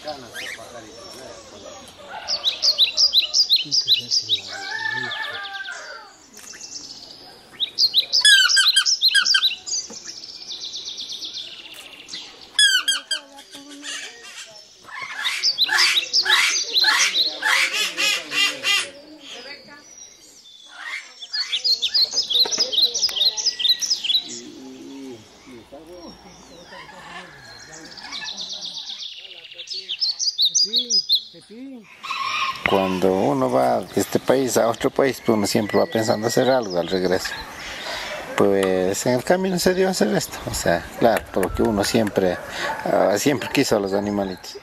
americana, pagar e né? Quanta gente lá, Cuando uno va de este país a otro país, pues uno siempre va pensando hacer algo al regreso. Pues en el camino se dio a hacer esto, o sea, claro, porque uno siempre, uh, siempre quiso a los animalitos.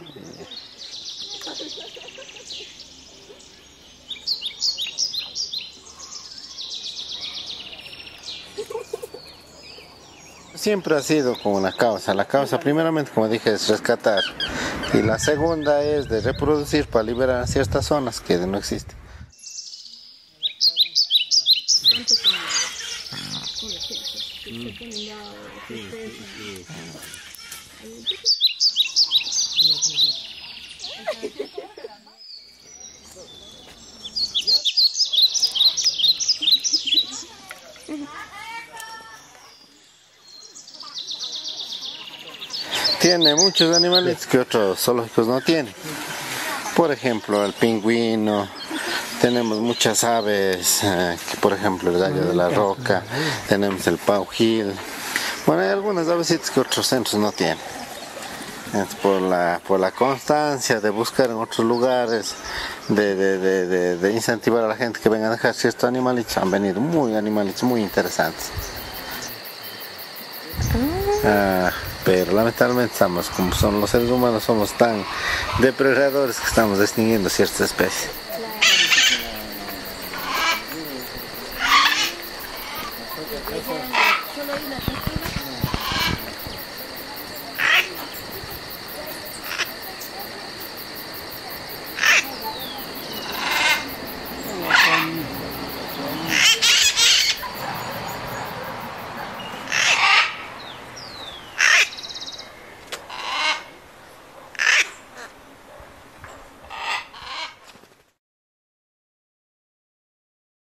Siempre ha sido como una causa. La causa, primeramente, como dije, es rescatar. Y la segunda es de reproducir para liberar ciertas zonas que no existen. Tiene muchos animales que otros zoológicos no tienen. Por ejemplo, el pingüino, tenemos muchas aves, eh, que por ejemplo el gallo de la roca, tenemos el paujil. Bueno, hay algunas avesitas que otros centros no tienen. Es por la, por la constancia de buscar en otros lugares, de, de, de, de, incentivar a la gente que venga a dejar ciertos animalitos, han venido muy animalitos muy interesantes. Ah, pero lamentablemente estamos, como son los seres humanos, somos tan depredadores que estamos extinguiendo ciertas especies.